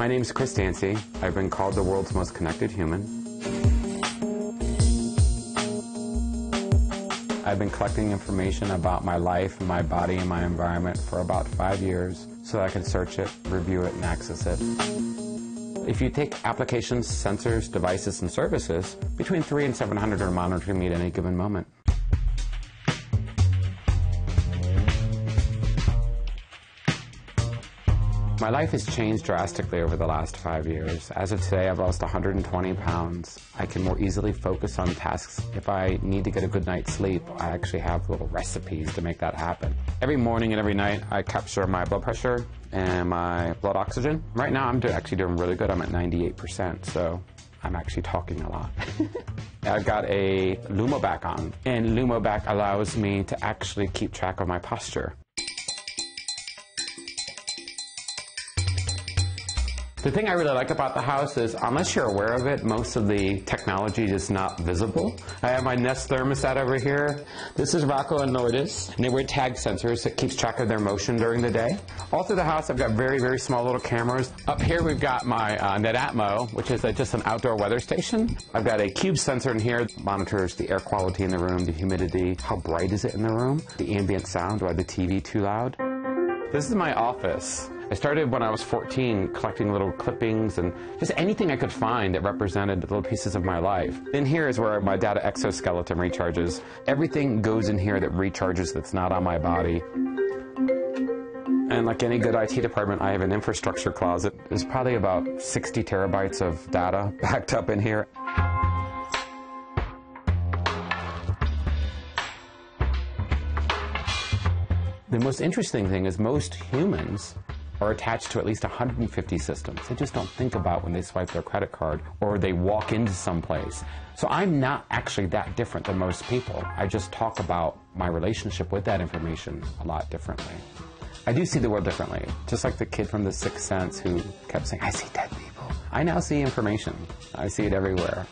My name is Chris Dancy. I've been called the world's most connected human. I've been collecting information about my life, my body, and my environment for about five years so that I can search it, review it, and access it. If you take applications, sensors, devices, and services, between three and 700 are monitoring me at any given moment. My life has changed drastically over the last five years. As of today, I've lost 120 pounds. I can more easily focus on tasks. If I need to get a good night's sleep, I actually have little recipes to make that happen. Every morning and every night, I capture my blood pressure and my blood oxygen. Right now, I'm do actually doing really good. I'm at 98%, so I'm actually talking a lot. I've got a LUMOback on, and LUMOback allows me to actually keep track of my posture. The thing I really like about the house is, unless you're aware of it, most of the technology is not visible. I have my Nest thermostat over here. This is Rocco and Nordis, and they wear tag sensors that keeps track of their motion during the day. All through the house, I've got very, very small little cameras. Up here, we've got my uh, Netatmo, which is a, just an outdoor weather station. I've got a cube sensor in here, that monitors the air quality in the room, the humidity, how bright is it in the room, the ambient sound, have the TV too loud? This is my office. I started when I was 14 collecting little clippings and just anything I could find that represented little pieces of my life. In here is where my data exoskeleton recharges. Everything goes in here that recharges that's not on my body. And like any good IT department, I have an infrastructure closet. There's probably about 60 terabytes of data backed up in here. The most interesting thing is most humans are attached to at least 150 systems. They just don't think about when they swipe their credit card or they walk into some place. So I'm not actually that different than most people. I just talk about my relationship with that information a lot differently. I do see the world differently, just like the kid from The Sixth Sense who kept saying, I see dead people. I now see information. I see it everywhere.